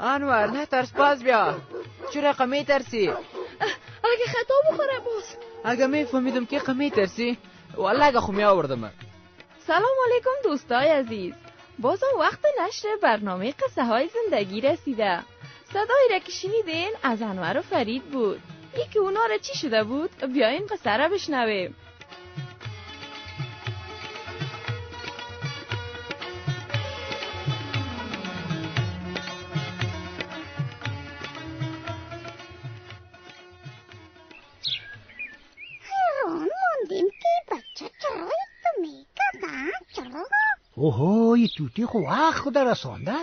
انور نه ترس پاس بیا. چرا قمی ترسی؟ اگه خطا بخوره باز اگه میفهمیدم که قمی ترسی والله اگه خو می آوردم سلام علیکم دوستای عزیز. بازم وقت نشر برنامه قصه های زندگی رسیده. صدایی را که شنیدین از انور و فرید بود. یکی اونا را چی شده بود؟ بیاین قصه را بشنویم. اوه توتی خو وقت خود رسانده.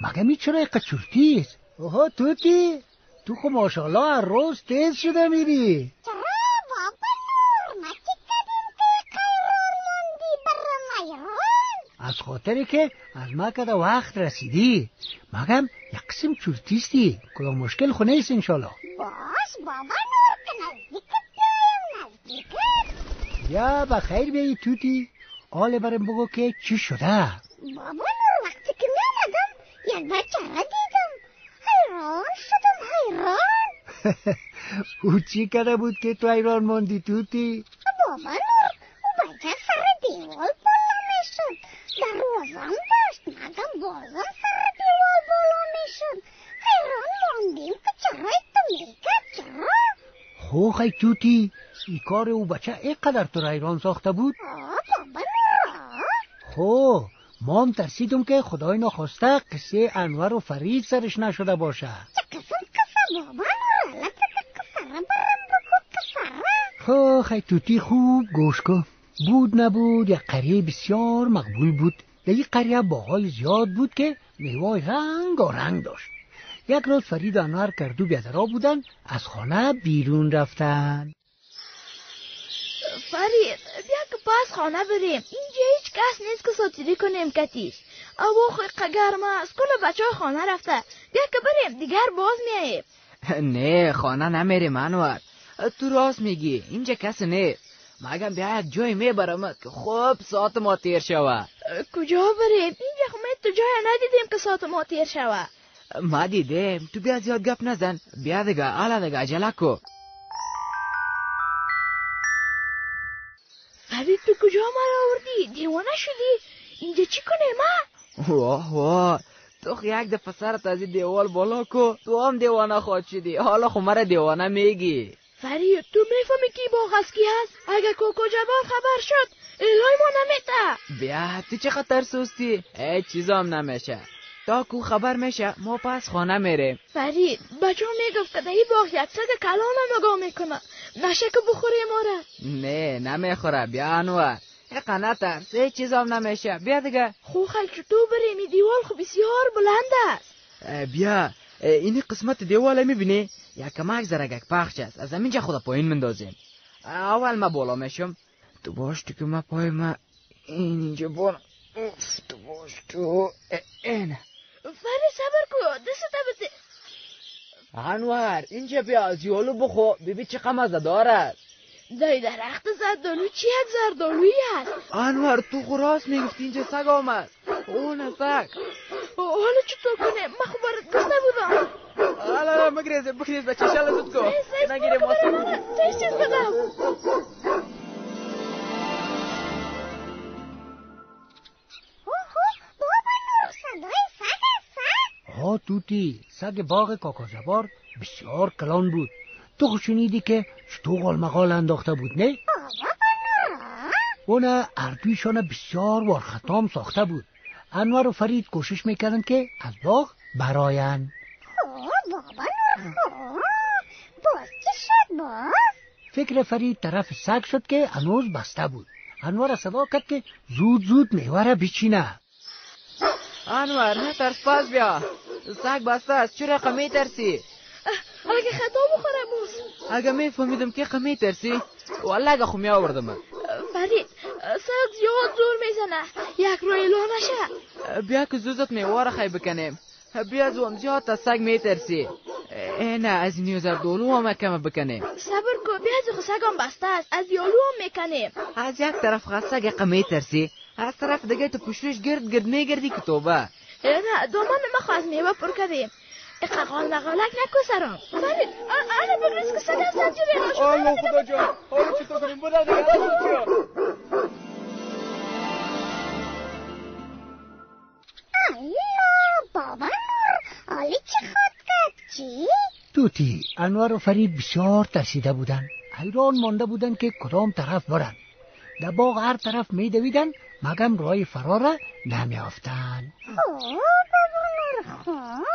مگه می چرا یک چورتیست اوه توتی. تو خو ماشاءالله هر روز تیز شده میری. چرا بابا نور؟ از خاطری که از ما کده وقت رسیدی. مگم یک قسم چورتیستی کلا مشکل خو نیست انشالله باش بابا نور که نزدیکت نزدیکت. یا بخیر بیایی توتی. حال برم بگو که چی شده بابا نور وقتی که میامدم یک بچه را دیدم حیران شدم حیران او چی کرده بود که تو حیران ماندی توتی بابا نور او بچه سر دیوال بالا می‌شد دروازم داشت مگم بازم سر دیوال بالا می‌شد حیران ماندیم که چرا تو می‌کرد چرا خو خی توتی ای کار او بچه اینقدر تو را حیران ساخته بود خو ما هم ترسیدم که خدای نخواسته قصه انور و فرید سرش نشده باشه چه قسم خو را خی توتی خوب گوش کن. بود نبود یک قریه بسیار مقبول بود. یک قریه باغای زیاد بود که میوای رنگ و رنگ داشت. یک روز فرید و انور کردو بیادرا بودن از خانه بیرون رفتن. فرید بیا که پاس خانه بریم. اینجا هیچ کس نیست که ساتیری کنیم کتیش. او خیلی گرم است کل بچه خانه رفته. بیا که بریم دیگر باز میاییم نه خانه نمیریم انور. تو راست میگی. اینجا کسی نیست. مگم بیا یک جای میبرمت که خوب ساعت ما تیر شوه کجا بریم؟ اینجا خو تو جای ندیدیم که ساعت ما تیر شوه ما دیدیم. تو بیا زیاد گپ نزن. بیا دیگه حالا دیگه عجله کو. فرید تو کجا مرا آوردی؟ دیوانه شدی. اینجا چی کنیم ما واه واه. تو خو یک دفعه سرت از این دیوال بالا کو. تو هم دیوانه خواهد شدی. حالا خو مرا دیوانه میگی. فرید تو می‌فهمی کی باغ از کی هست؟ اگه کوکو جبار خبر شد الهی ما نمیته بیا تو چه خطر سوستی هیچ چیز هم نمیشه. تا کو خبر میشه ما پس خانه میریم. فرید بچه می‌گفت که دهی باغ یک سگ کلام نگاه می‌کنه. نشه که بخوری ما را. نه نمی‌خوره. بیا انور اقا نترس هیچ چیز هم نمیشه. بیا دیگه. خو خل چطور بریم. این دیوال خو بسیار بلند است. بیا. این قسمت دیوال می‌بینی؟ یک کمک زرگک پخش است. از همینجا خدا پایین مندازیم. اول ما بالا میشم. تو باش تو که ما پای ما این اینجا بالا. اوف تو باش تو. اه، این فرید صبر کو دست بده انور اینجا بیا از یولو بخو ببین چه مزه دارد دای درخت زردالو چی یک زردالویی هست. انور تو خو راست می‌گفتی اینجا سگ آمد. اون سگ. حالا چطور کنه؟ من خو برات گفته بودم حالا لا مگریز بگریز بچه کو سیز نگیره ماسه چیز بدم توتی سگ باغ کاکازبار بسیار کلان بود. تو خو شنیدی که چطور مقال انداخته بود نه؟ بابا نور اون اردویشان بسیار وارختام ساخته بود. انور و فرید کوشش می‌کردن که از باغ براین باز چی شد باز فکر فرید طرف سگ شد که هنوز بسته بود. انور صدا کرد که زود زود میوه را بچینه. انور نه ترس پاس بیا. سگ بسته است. چرا قمی ترسی؟ اگه خطا بخوره باز اگه میفهمیدم که قمی ترسی والله اگه خو می آوردم فرید سگ زیاد زور می‌زنه. یک روی لو نشه. بیا که زوزت میواره خی بکنیم. بیا زوم زیاد تا سگ میترسی نه از این یوزر دولو هم کم بکنیم. صبر کو بیا خو سگم بسته است. از یالو هم می‌کنیم. از یک طرف سگ قمی ترسی از طرف دیگه تو پشتش گرد گرد میگردی که توبه. نه دامن ما خو از میوه پر کردیم ققال نقالک نکو سرام فرید انا بگریز که زنجیره ناشو الله خدا جان حالا چطور کنیم بودم دیگه الله بابا نور حالی چی خود کرد چی؟ توتی انوار و فرید بسیار ترسیده بودن حیران مانده بودن که کدام طرف برن در باغ هر طرف می دویدن مگم راه فرار نمی آفتن خوب بابا نور خوب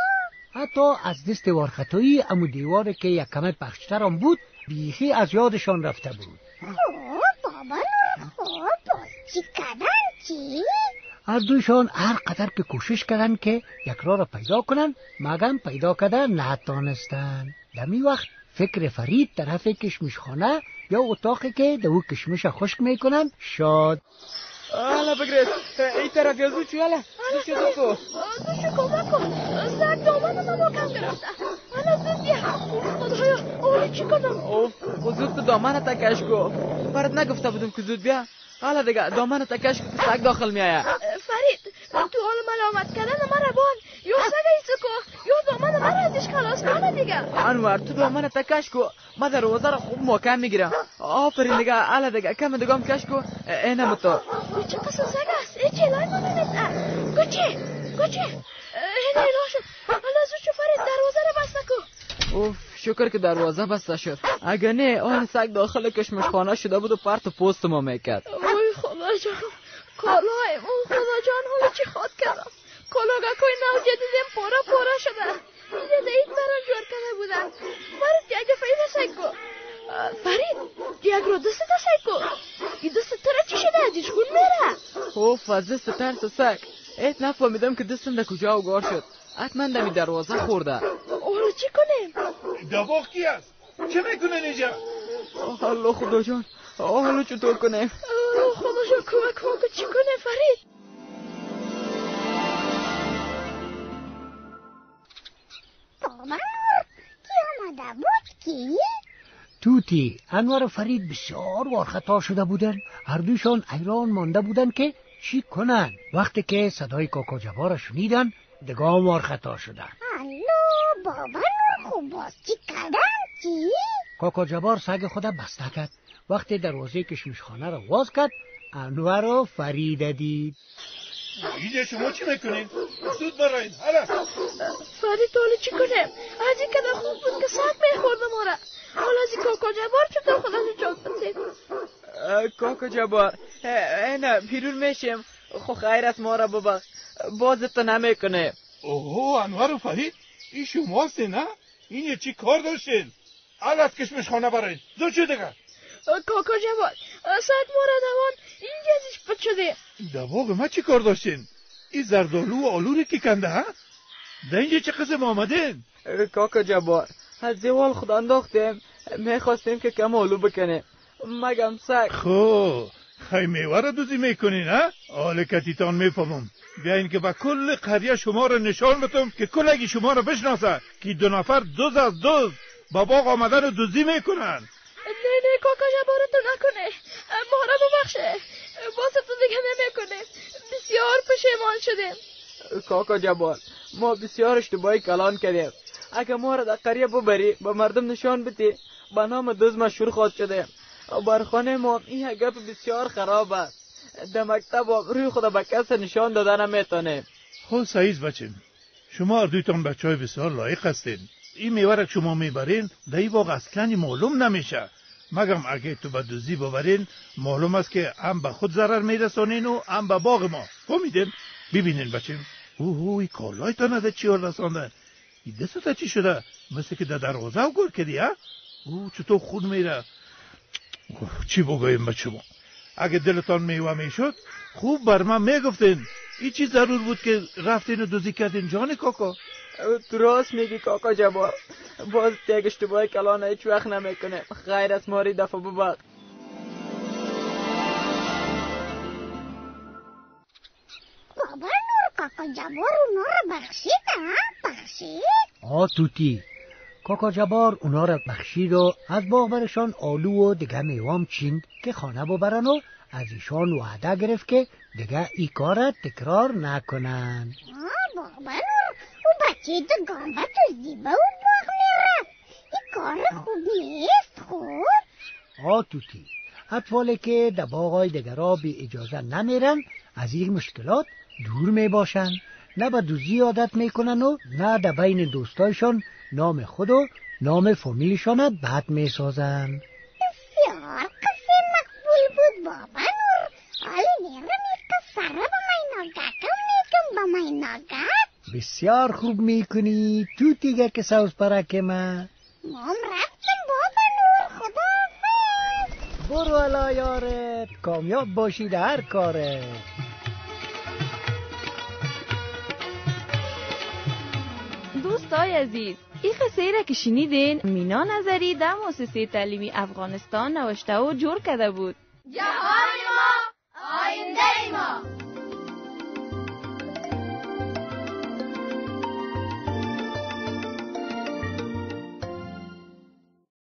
حتی از دست وارخطایی امو دیوار که یک کمه پخشتر آن بود بیخی از یادشان رفته بود. کردن؟ هر دویشان هر قدر که کوشش کردن که یک راه را پیدا کنن مگم پیدا کرده نتانستن. دمی وقت فکر فرید طرف کشمشخانه یا اتاقی که دو کشمش خشک می‌کنن شاد. حالا بگریز این طرف یا زود چو حالا زود شو زود کو دوشو کمک کن سر دامن من کم گرفته حالا زود بیا خدایا اولی چی کنم خب زود تو دامن تکش کو برات نگفته بودم که زود بیا حالا دیگه دامن تکش که سگ داخل میآید فرید تو حال ملامت کردن من روان یا سگ من ازش خلاص کنه دیگه. انور تو دامن تکش کو. ما را خوب محکم می‌گیرم. آفرین دیگه حالا دیگه کم دگام کش کو. اینم تو کوچه قصه است؟ ای چلای من نیست کوچه کوچه هنه شد. حالا زود شو فرید دروازه رو بسته کو. اوف شکر که دروازه بسته شد. اگه نه آن سگ داخل کشمشخانه شده بود و پرت و پوست ما می‌کرد. اوی خدا جان. کالایم اون خدا جان حالا چی خواد کردم؟ کلاگه کوی نو جدیدیم پورا پورا شده. اینجا دیت برام جور کرده بودن. فرید یک پیدا سیکو فرید یک رو دست سیکو این دست تو را چی شده ازش خون میره اوف از دست ترس سگ ایت نفهمیدم که دستم در کجا اوگار شد. حتما دمی دروازه خورده. حالا چی کنیم؟ دباغ کی است؟ چه می‌کنن اینجا؟ الله خدا جان. حالا چطور کنیم؟ خدا جان کمک کن چی کنیم فرید کی آمده بود کی؟ توتی انور و فرید بسیار وارخطا شده بودن. هر دویشان حیران مانده بودن که چی کنن. وقتی که صدای کاکا جبا را شنیدن دگام وارخطا شدن. الو بابا نور خوب باز چی کردن چی؟ کاکا جبار سگ خود بسته کرد. وقتی دروازه کشمشخانه را باز کرد انور و فرید دید. اینجا شما چی می‌کنین؟ زود براین حالا. فرید حالا چی کنیم از این کده خوب بود که ساعت میخورده ما را. حالا از این کاکا جبار چطور خود از جان بسید کاکا جبار اینه بیرون میشیم. خو خیر است ما را ببخش بازت نمی‌کنه. اوه انور و فرید این شما نه؟ این چی کار داشتین؟ حالا از کشمشخانه براین زود شو دیگه. کاکا جبار ساعت ما را دوان اینجا ازش شده. دباغ ما چی کار داشتین؟ این زردالو و آلو رو کی کنده ها؟ در اینجا چه قسم آمدین؟ کاکا جبار از زوال خود انداختیم. می‌خواستیم که کم آلو بکنه مگم سگ. خب خی میوه را دوزی می‌کنین ها؟ آل کتیتان می‌فهمم. بیاین که با کل قریه شما را نشان بتم که کلگی شما را بشناسه که دو نفر دوز از دوز با باغ آمدن و دوزی می‌کنن. نه نه کاکا جبارتو نکنه ما را ببخشه باز تو دیگه نمی‌کنه بسیار پشیمان شدیم کاکا جبار ما بسیار اشتباهی کلان کردیم. اگه ما را در قریه ببری به مردم نشان بدی به نام دوز مشهور خواهد شده. بر خانه ما این گپ بسیار خراب است. در مکتب روی خود به کس نشان دادن نمی‌تونه. خب سعیز بچین شما دویتان بچه های بسیار لایق هستین. این میوه که شما می‌برین در این باغ اصلا معلوم نمیشه. مگم اگه تو به دوزی ببرین معلوم است که هم به خود ضرر میرسانین و هم به باغ ما. فهمیدین؟ ببینین بچین اوه این کالایتان از چی رساندن این دستت چی شده؟ مثل که در دروازه گل کردی ها؟ او چطور خون میره. چی بگویم به شما؟ اگه دلتان میوه می‌شد خوب بر من می‌گفتین. این چی ضرور بود که رفتین و دوزی کردین. جان کاکا. درست میگی کاکا جبار باز دیگه اشتباه کلان هیچ وقت نمی‌کنه. غیر از ماری دفعه ببخش. کاکا جبار اونا رو بخشید بخشید؟ آ توتی. کاکا جبار اونا را بخشید و از باغ برشان آلو و دیگه میوام چیند که خانه ببرن و از ایشان وعده گرفت که دیگه ای کار را تکرار نکنن. بابا نور او بچه دو تو زیبا و باغ می‌رفت این کار خوب نیست خوب. آ توتی. اطفالی که در باغای دگرا بی اجازه نمیرن از این مشکلات دور می باشن. نه به دوزی عادت می‌کنن و نه در بین دوستایشان نام خود و نام فامیلشان بد می‌سازن بسیار قصه مقبول بود بابا نور حالی میرم قصه را به میگم به من نگک بسیار خوب می‌کنی تو دیگه که سوز پرک من. مام رفتم بابا نور خدا برو علا یارت کامیاب باشی در هر کاره. دوستای عزیز این قصه را که شنیدین مینا نظری در مؤسسه تعلیمی افغانستان نوشته و جور کرده بود. جهان